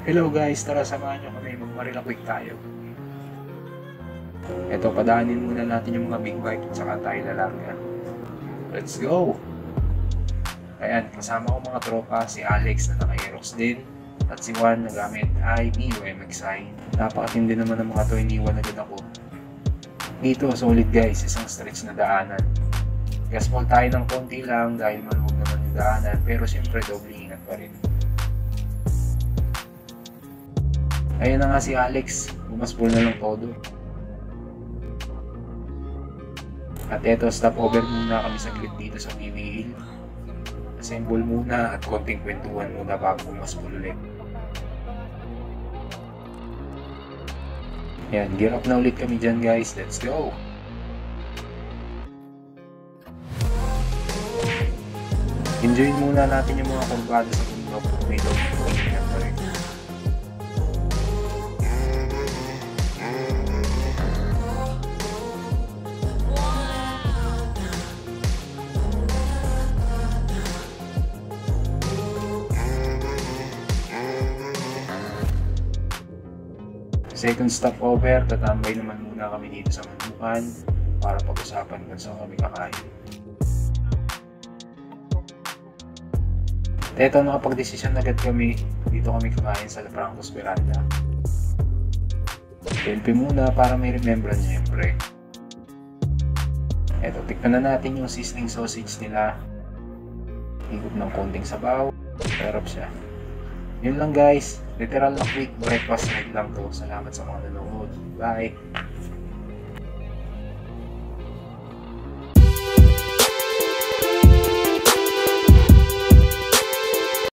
Hello guys, tara samahan nyo kami mag-Marina Quick tayo. Ito, padaanin muna natin yung mga big bike at saka tayo lalarga. Let's go! Ayan, kasama ko mga tropa, si Alex na naka-Aerox din, at si Juan na gamit IB o MXI. Napakatindi naman ng mga to, iniwan agad ako. Dito, solid guys, isang stretch na daanan. Gaspol tayo ng konti lang dahil maluwag naman yung daanan, pero siyempre doble ingat pa rin. Ayun na nga si Alex, bumaspol na lang todo. At eto, stopover muna kami saglit dito sa Wiwi Hill. Assemble muna at konting kwentuhan muna bago bumaspol ulit. Yan, gear up na ulit kami dyan guys. Let's go! Enjoy muna natin yung mga kurbada sa bundok. May loob Second stopover, tatambay naman muna kami dito sa Mandukan para pag-usapan kung saan kami kakain. Eto, nakapag-desisyon agad kami. Dito kami kakain sa La Francos Veranda. Selfie muna para may remembrance syempre. Eto, tikman na natin yung sizzling sausage nila. Higop ng konting sabaw. Sarap siya. Yun lang guys. Literal na quick breakfast night lang to. Salamat sa mga nanonood. Bye!